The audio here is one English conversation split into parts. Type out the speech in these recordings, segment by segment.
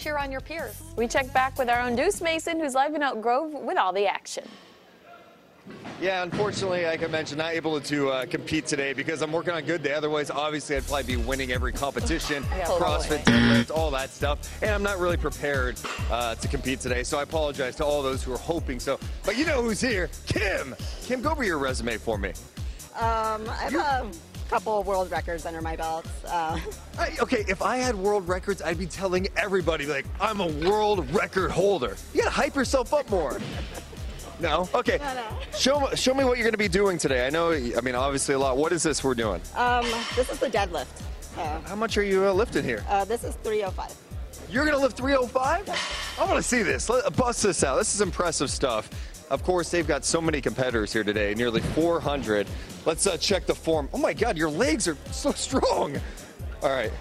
cheer on your peers. We check back with our own Deuce Mason, who's live in Elk Grove with all the action. Yeah, unfortunately, like I mentioned, not able to uh, compete today because I'm working on good day. Otherwise, obviously, I'd probably be winning every competition, Yeah, CrossFit, deadlift, all that stuff. And I'm not really prepared uh, to compete today, so I apologize to all those who are hoping so. But you know who's here? Kim. Kim, go over your resume for me. Um, I have a couple of world records under my belt. Uh, I, okay, if I had world records, I'd be telling everybody like I'm a world record holder. You gotta hype yourself up more. No? Okay. No, no. Show show me what you're gonna be doing today. I know. I mean, obviously a lot. What is this we're doing? um, this is the deadlift. Uh, How much are you uh, lifting here? uh, this is 305. You're gonna lift 305? I want to see this. Let, bust this out. This is impressive stuff. Of course, they've got so many competitors here today, nearly 400. Let's uh, check the form. Oh my God, your legs are so strong. All right,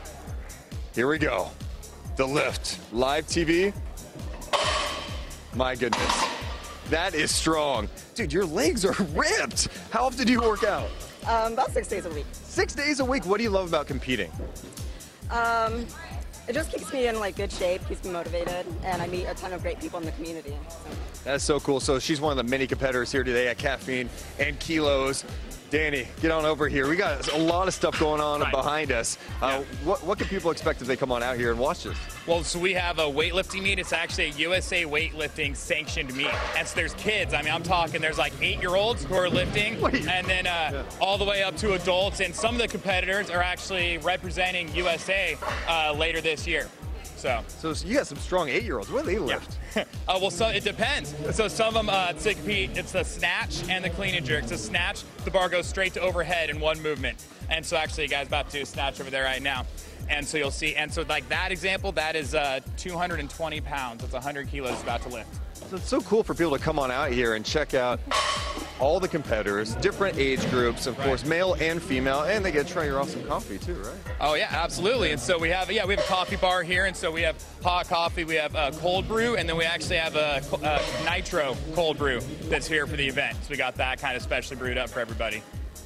here we go. The lift, live TV. My goodness, that is strong, dude. Your legs are ripped. How often do you work out? Um, about six days a week. Six days a week. What do you love about competing? Um, it just keeps me in like good shape, keeps me motivated, and I meet a ton of great people in the community. So. That's so cool. So she's one of the many competitors here today at Caffeine and Kilos. Danny, get on over here. We got a lot of stuff going on Right. behind us. Uh, what, what can people expect if they come on out here and watch this? Well, so we have a weightlifting meet. It's actually a USA weightlifting sanctioned meet. And so there's kids. I mean, I'm talking, there's like eight year olds who are lifting, Wait. and then uh, all the way up to adults. And some of the competitors are actually representing USA uh, later this year. So. So you got some strong eight-year-olds. What do they lift? Uh, well, so it depends. So some of them uh, to compete, it's the snatch and the clean and jerk. So snatch, the bar goes straight to overhead in one movement. And so actually, you guys about to do a snatch over there right now. And so you'll see. And so like that example, that is uh, 220 pounds. That's 100 kilos about to lift. So it's so cool for people to come on out here and check out all the competitors, different age groups, of course, male and female, and they get to try your awesome coffee too, right? Oh yeah, absolutely. And so we have yeah we have a coffee bar here, and so we have hot coffee, we have uh, cold brew, and then we actually have a, co- uh nitro cold brew that's here for the event. So we got that kind of specially brewed up for everybody.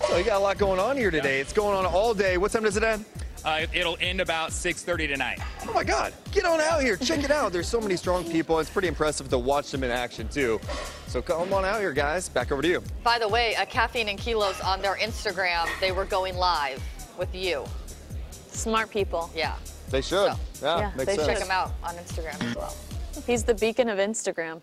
So you got a lot going on here today. It's going on all day. What time does it end? Uh, it'll end about 6:30 tonight. Oh my God, get on out here. Check it out. There's so many strong people. It's pretty impressive to watch them in action too. So come on out here, guys. Back over to you. By the way, uh, Caffeine and Kilos on their Instagram, they were going live with you. Smart people. Yeah. They should. So, yeah, yeah, makes they sense. Check them out on Instagram as well. He's the beacon of Instagram.